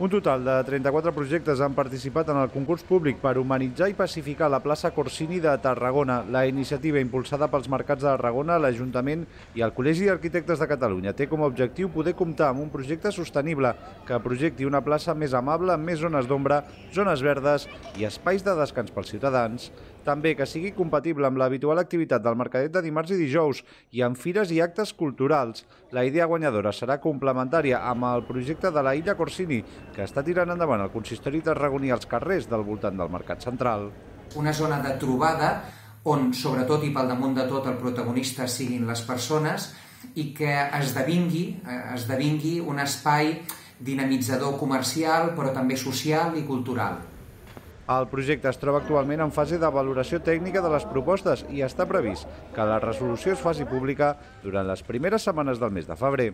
Un total de 34 projectes han participat en el concurs públic per humanitzar i pacificar la plaça Corsini de Tarragona. La iniciativa impulsada pels mercats de Tarragona, l'Ajuntament i el Col·legi d'Arquitectes de Catalunya té com a objectiu poder comptar amb un projecte sostenible que projecti una plaça més amable amb més zones d'ombra, zones verdes i espais de descans pels ciutadans. També que sigui compatible amb l'habitual activitat del mercadet de dimarts i dijous i amb fires i actes culturals. La idea guanyadora serà complementària amb el projecte de la Illa Corsini, que està tirant endavant el consistori tarragoní als carrers del voltant del Mercat Central. Una zona de trobada on, sobretot i pel damunt de tot, el protagonista siguin les persones i que esdevingui, eh, esdevingui un espai dinamitzador comercial, però també social i cultural. El projecte es troba actualment en fase de valoració tècnica de les propostes i està previst que la resolució es faci pública durant les primeres setmanes del mes de febrer.